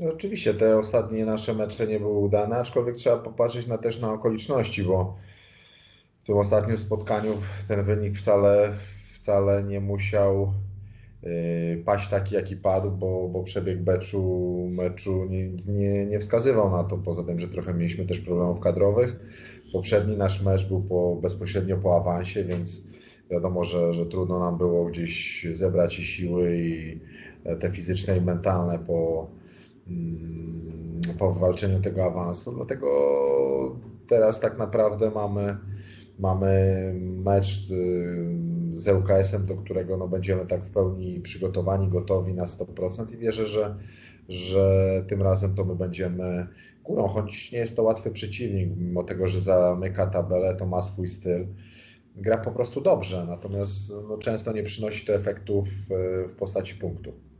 No, oczywiście te ostatnie nasze mecze nie były udane, aczkolwiek trzeba popatrzeć na, też na okoliczności, bo w tym ostatnim spotkaniu ten wynik wcale, wcale nie musiał yy, paść taki, jaki padł, bo, bo przebieg meczu, meczu nie, nie, nie wskazywał na to, poza tym, że trochę mieliśmy też problemów kadrowych. Poprzedni nasz mecz był po, bezpośrednio po awansie, więc wiadomo, że, że trudno nam było gdzieś zebrać i siły i te fizyczne i mentalne po, po wywalczeniu tego awansu. Dlatego teraz tak naprawdę mamy, mamy mecz y, z ŁKS-em, do którego no będziemy tak w pełni przygotowani, gotowi na 100% i wierzę, że, że tym razem to my będziemy górą, choć nie jest to łatwy przeciwnik, mimo tego, że zamyka tabelę, to ma swój styl. Gra po prostu dobrze, natomiast no, często nie przynosi to efektów y, w postaci punktów.